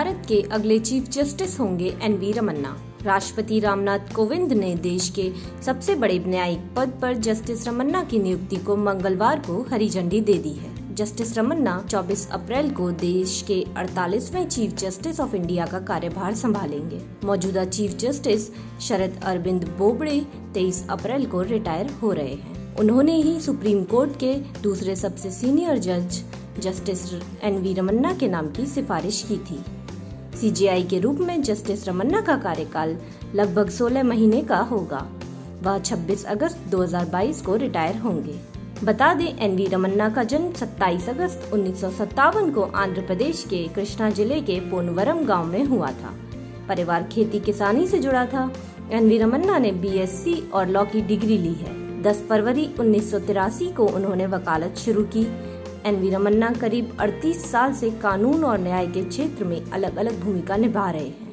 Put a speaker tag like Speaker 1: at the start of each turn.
Speaker 1: के अगले chief justice होंगे एन वी रमन्ना। राष्ट्रपति रामनाथ कोविंद ने देश के सबसे बड़े न्यायिक पद पर जस्टिस रमन्ना की नियुक्ति को मंगलवार को हरी झंडी दे दी है। जस्टिस रमन्ना 24 अप्रैल को देश के 48वें चीफ जस्टिस ऑफ़ इंडिया का कार्यभार संभालेंगे। मौजूदा चीफ जस्टिस शरद अरविंद बोबड़े 23 अप्रैल को रिटायर हो रहे हैं। उन्होंने ही सुप्रीम कोर्ट के दूसरे सबसे सीनियर जज जस्टिस एन वी रमन्ना के नाम की सिफारिश की थी। सीजीआई के रूप में जस्टिस रमन्ना का कार्यकाल लगभग 16 महीने का होगा। वह 26 अगस्त 2022 को रिटायर होंगे। बता दें एन वी रमन्ना का जन्म 27 अगस्त उन्नीस सौ सत्तावन को आंध्र प्रदेश के कृष्णा ज़िले के पोनवरम गाँव में हुआ था। परिवार खेती किसानी से जुड़ा था। एन वी रमन्ना ने बीएससी और लॉ की डिग्री ली है। 10 फरवरी उन्नीस सौ तिरासी को उन्होंने वकालत शुरू की। एन वी रमन्ना करीब 38 साल से कानून और न्याय के क्षेत्र में अलग अलग भूमिका निभा रहे हैं।